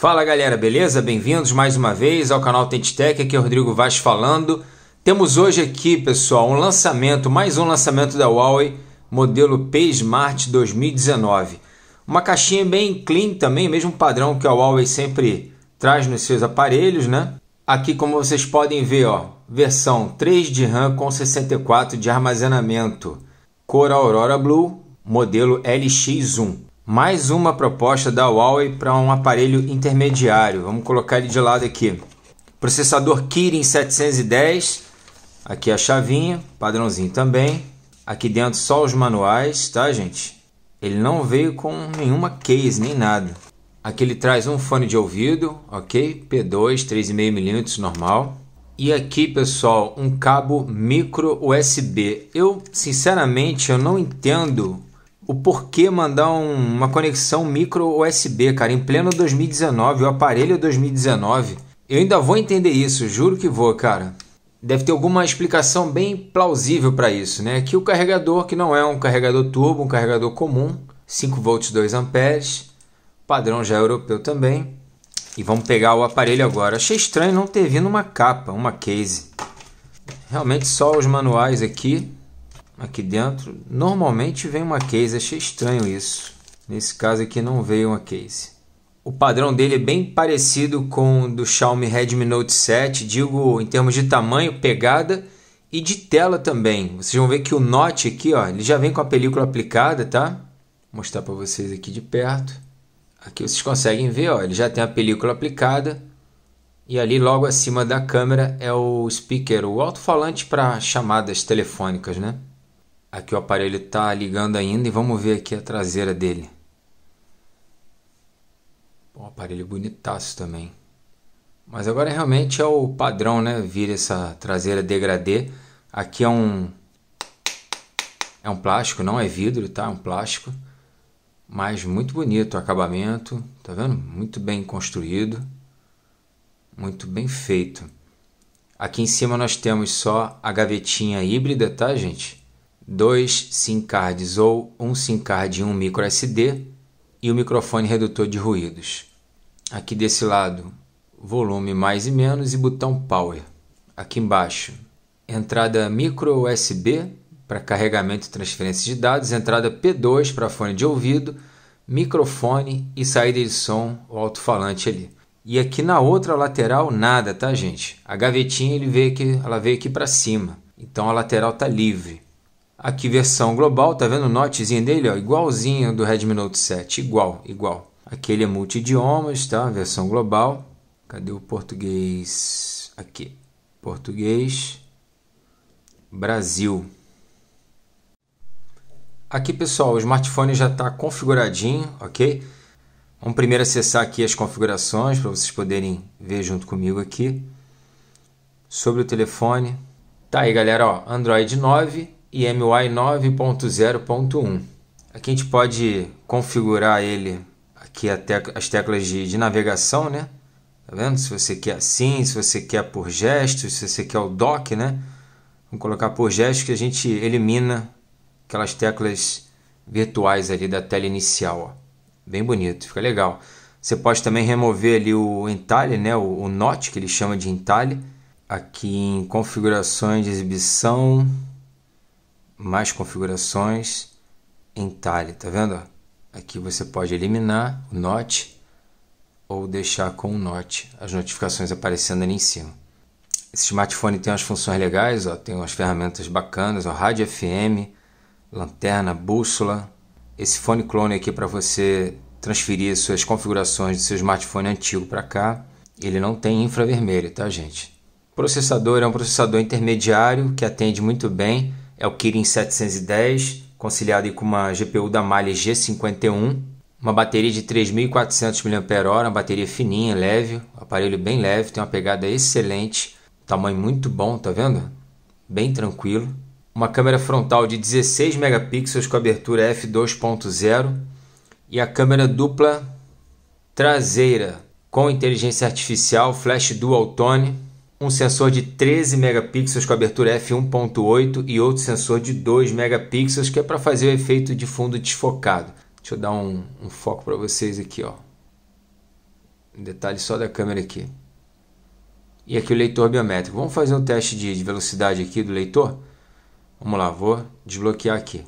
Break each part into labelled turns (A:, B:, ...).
A: Fala galera, beleza? Bem-vindos mais uma vez ao canal TechTech, aqui é o Rodrigo Vaz falando. Temos hoje aqui, pessoal, um lançamento, mais um lançamento da Huawei, modelo P Smart 2019. Uma caixinha bem clean também, mesmo padrão que a Huawei sempre traz nos seus aparelhos, né? Aqui, como vocês podem ver, ó, versão 3 de RAM com 64 de armazenamento, cor Aurora Blue, modelo LX1 mais uma proposta da Huawei para um aparelho intermediário. Vamos colocar ele de lado aqui. Processador Kirin 710. Aqui a chavinha, padrãozinho também. Aqui dentro só os manuais, tá, gente? Ele não veio com nenhuma case nem nada. Aqui ele traz um fone de ouvido, ok? P2, 3,5mm normal. E aqui, pessoal, um cabo micro USB. Eu, sinceramente, eu não entendo o porquê mandar um, uma conexão micro USB, cara, em pleno 2019, o aparelho 2019. Eu ainda vou entender isso, juro que vou, cara. Deve ter alguma explicação bem plausível para isso, né? Aqui o carregador, que não é um carregador turbo, um carregador comum, 5 volts 2 amperes, padrão já europeu também. E vamos pegar o aparelho agora. Achei estranho não ter vindo uma capa, uma case. Realmente só os manuais aqui aqui dentro. Normalmente vem uma case, achei estranho isso. Nesse caso aqui não veio uma case. O padrão dele é bem parecido com o do Xiaomi Redmi Note 7, digo em termos de tamanho, pegada e de tela também. Vocês vão ver que o Note aqui, ó, ele já vem com a película aplicada, tá? Vou mostrar para vocês aqui de perto. Aqui vocês conseguem ver, ó, ele já tem a película aplicada. E ali logo acima da câmera é o speaker, o alto-falante para chamadas telefônicas, né? Aqui o aparelho está ligando ainda e vamos ver aqui a traseira dele. Um aparelho bonitaço também. Mas agora realmente é o padrão, né? Vir essa traseira degradê. Aqui é um é um plástico, não é vidro, tá? É um plástico. Mas muito bonito o acabamento, tá vendo? Muito bem construído. Muito bem feito. Aqui em cima nós temos só a gavetinha híbrida, tá, gente? Dois SIM cards ou um SIM card e um micro SD e o microfone redutor de ruídos. Aqui desse lado, volume mais e menos e botão power. Aqui embaixo, entrada micro USB para carregamento e transferência de dados, entrada P2 para fone de ouvido, microfone e saída de som, o alto-falante ali. E aqui na outra lateral nada, tá, gente? A gavetinha ele veio aqui, ela veio aqui para cima. Então a lateral tá livre. Aqui versão global, tá vendo o dele, ó, igualzinho do Redmi Note 7, igual, igual. Aqui ele é multi-idiomas, tá? Versão global. Cadê o português? Aqui. Português. Brasil. Aqui, pessoal, o smartphone já está configuradinho, ok? Vamos primeiro acessar aqui as configurações para vocês poderem ver junto comigo aqui. Sobre o telefone. Tá aí, galera, ó, Android 9 e MUI 9.0.1. Aqui a gente pode configurar ele aqui tec as teclas de, de navegação, né? Tá vendo? Se você quer assim, se você quer por gestos, se você quer o dock, né? Vamos colocar por gestos que a gente elimina aquelas teclas virtuais ali da tela inicial, ó. Bem bonito, fica legal. Você pode também remover ali o entalhe, né? O, o note que ele chama de entalhe. Aqui em configurações de exibição, mais configurações, entalhe, tá vendo? Aqui você pode eliminar o note ou deixar com o note, as notificações aparecendo ali em cima. Esse smartphone tem umas funções legais, ó, tem umas ferramentas bacanas, ó, rádio FM, lanterna, bússola. Esse fone clone aqui para você transferir suas configurações do seu smartphone antigo para cá. Ele não tem infravermelho, tá, gente? Processador é um processador intermediário que atende muito bem é o Kirin 710, conciliado com uma GPU da Mali G51, uma bateria de 3.400 mAh, uma bateria fininha, leve, aparelho bem leve, tem uma pegada excelente, tamanho muito bom, tá vendo? Bem tranquilo. Uma câmera frontal de 16 megapixels com abertura f2.0 e a câmera dupla traseira com inteligência artificial flash dual tone um sensor de 13 megapixels com abertura f1.8 e outro sensor de 2 megapixels que é para fazer o efeito de fundo desfocado. Deixa eu dar um, um foco para vocês aqui, ó. detalhe só da câmera aqui. E aqui o leitor biométrico. Vamos fazer um teste de, de velocidade aqui do leitor? Vamos lá, vou desbloquear aqui.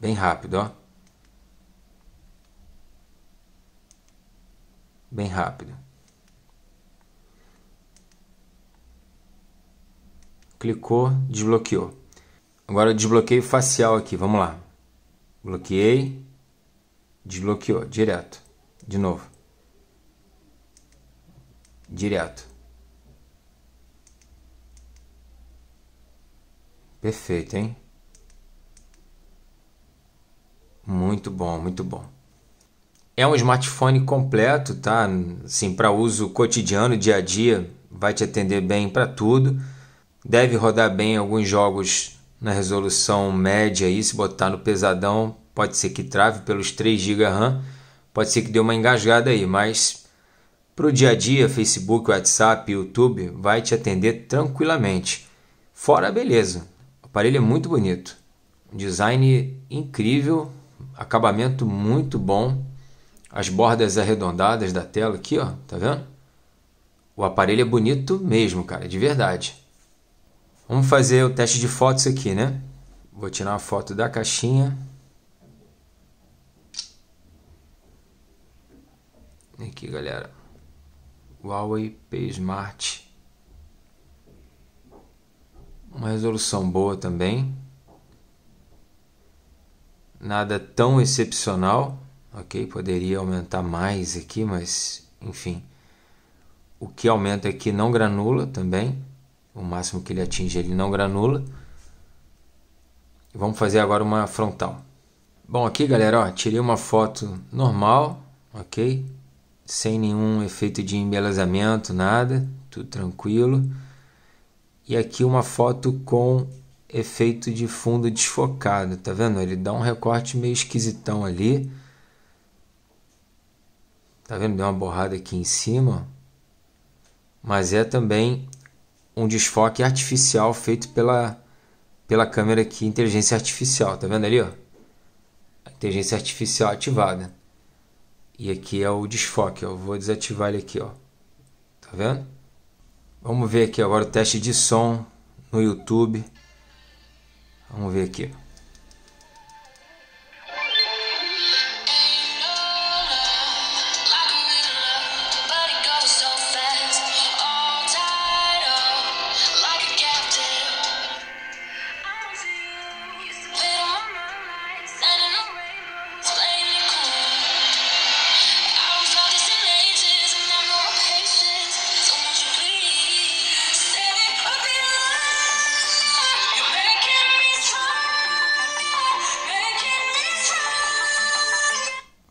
A: Bem rápido, ó. Bem rápido. Clicou, desbloqueou. Agora desbloqueio facial aqui, vamos lá. Bloqueei, desbloqueou, direto. De novo. Direto. Perfeito, hein? Muito bom, muito bom. É um smartphone completo, tá? Sim, para uso cotidiano, dia a dia, vai te atender bem para tudo. Deve rodar bem alguns jogos na resolução média aí, se botar no pesadão, pode ser que trave pelos 3 GB RAM, pode ser que dê uma engasgada aí, mas para o dia a dia, Facebook, WhatsApp, YouTube, vai te atender tranquilamente. Fora a beleza, o aparelho é muito bonito, design incrível, acabamento muito bom, as bordas arredondadas da tela aqui, ó, tá vendo? O aparelho é bonito mesmo, cara, de verdade. Vamos fazer o teste de fotos aqui, né? Vou tirar uma foto da caixinha. Aqui, galera. Huawei P Smart. Uma resolução boa também. Nada tão excepcional, ok? Poderia aumentar mais aqui, mas enfim. O que aumenta aqui não granula também o máximo que ele atinge ele não granula. Vamos fazer agora uma frontal. Bom, aqui galera, ó, tirei uma foto normal, ok? Sem nenhum efeito de embelezamento, nada, tudo tranquilo. E aqui uma foto com efeito de fundo desfocado, tá vendo? Ele dá um recorte meio esquisitão ali. Tá vendo? Deu uma borrada aqui em cima. Mas é também um desfoque artificial feito pela, pela câmera aqui, inteligência artificial. Tá vendo ali, ó? A inteligência artificial ativada. E aqui é o desfoque. Eu vou desativar ele aqui, ó. Tá vendo? Vamos ver aqui agora o teste de som no YouTube. Vamos ver aqui.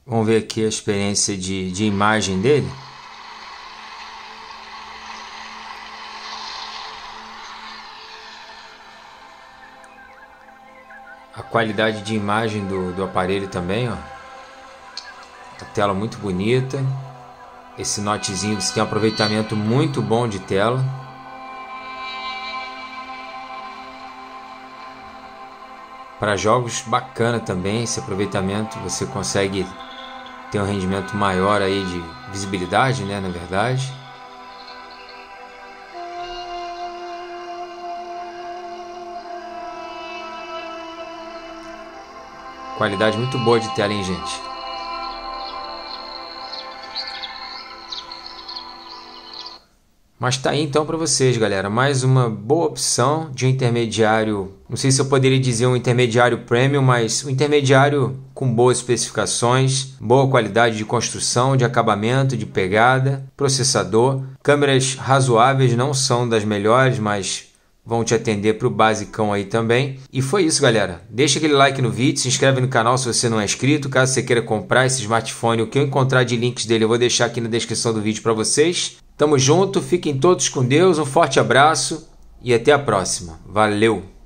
A: Vamos ver aqui a experiência de, de imagem dele. A qualidade de imagem do, do aparelho também, ó. A tela muito bonita. Esse notezinho tem um aproveitamento muito bom de tela. Para jogos bacana também esse aproveitamento, você consegue tem um rendimento maior aí de visibilidade, né, na verdade. Qualidade muito boa de tela, hein, gente? Mas tá aí então para vocês, galera, mais uma boa opção de um intermediário. Não sei se eu poderia dizer um intermediário premium, mas um intermediário com boas especificações, boa qualidade de construção, de acabamento, de pegada, processador, câmeras razoáveis, não são das melhores, mas vão te atender para o basicão aí também. E foi isso, galera. Deixa aquele like no vídeo, se inscreve no canal se você não é inscrito. Caso você queira comprar esse smartphone, o que eu encontrar de links dele eu vou deixar aqui na descrição do vídeo para vocês. Tamo junto, fiquem todos com Deus, um forte abraço e até a próxima. Valeu!